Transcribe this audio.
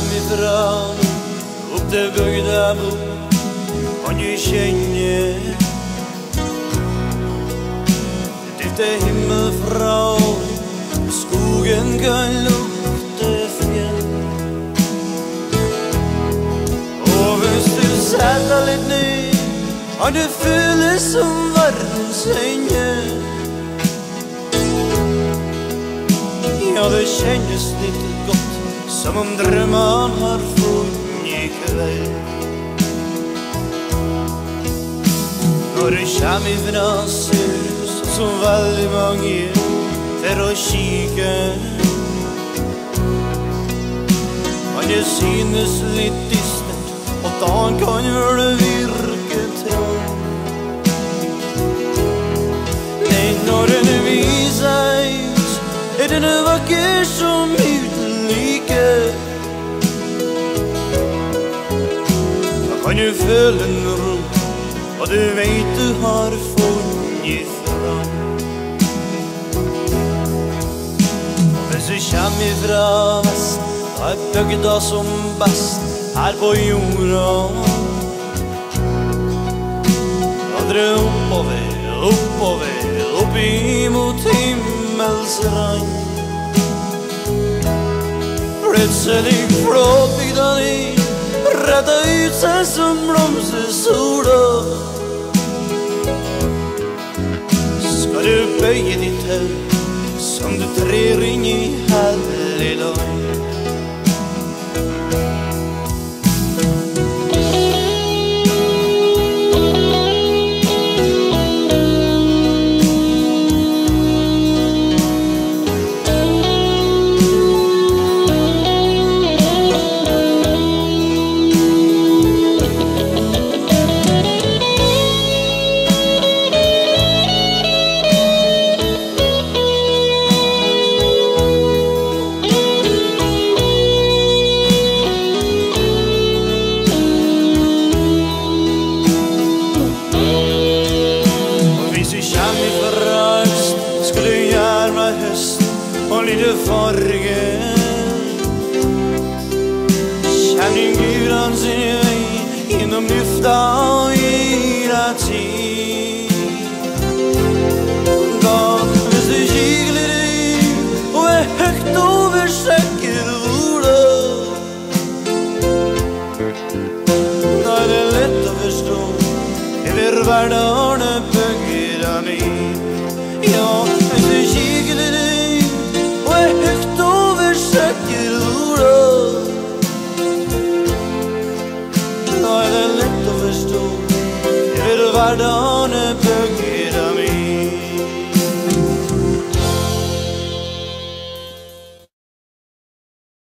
Hjemmifra opp til bygda bor han du kjenner. Dette himmel fra skogen kan lukte fjell. Og hvis du setter litt ned, kan det føles som verdens ende. Ja, det kjennes litt godt. Som om drømmene har funnet kveld Når du kjem ifra sus, og som veldig mange For å kikke. Kan det synes litt dystert Og da kan vel virke trang Men når den viser Er den vakker som kan du føle ro? Og du vet du har funnet fram? Hvis du kjem ifra vest Da er bygda som best Her på jorda. Vandre oppover, oppover Opp imot himmelsrand. Plutselig flåtbygda di Retta ut seg som blomstersola Skal du bøye ditt høy Som du trer inn i hellig Og lite farge Kjenn din gudan sin vei Innom lufta og gir deg tid Da hvis du kikker litt ut Og er høgt over sikker orda Da er det lett å forstå Over hverdagen er bygda Da